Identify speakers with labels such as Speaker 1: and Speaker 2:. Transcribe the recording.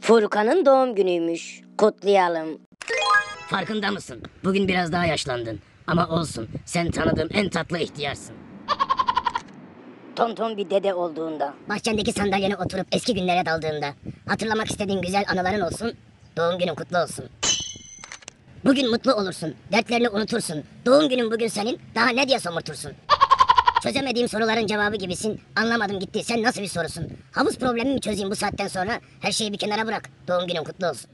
Speaker 1: Furkan'ın doğum günüymüş. Kutlayalım.
Speaker 2: Farkında mısın? Bugün biraz daha yaşlandın. Ama olsun. Sen tanıdığım en tatlı ihtiyarsın.
Speaker 1: Tonton bir dede olduğunda.
Speaker 2: Bahçendeki sandalyene oturup eski günlere daldığında. Hatırlamak istediğin güzel anıların olsun. Doğum günün kutlu olsun. Bugün mutlu olursun. Dertlerini unutursun. Doğum günün bugün senin. Daha ne diye somurtursun? Çözemediğim soruların cevabı gibisin. Anlamadım gitti. Sen nasıl bir sorusun? Havuz problemimi mi çözeyim bu saatten sonra? Her şeyi bir kenara bırak. Doğum günün kutlu olsun.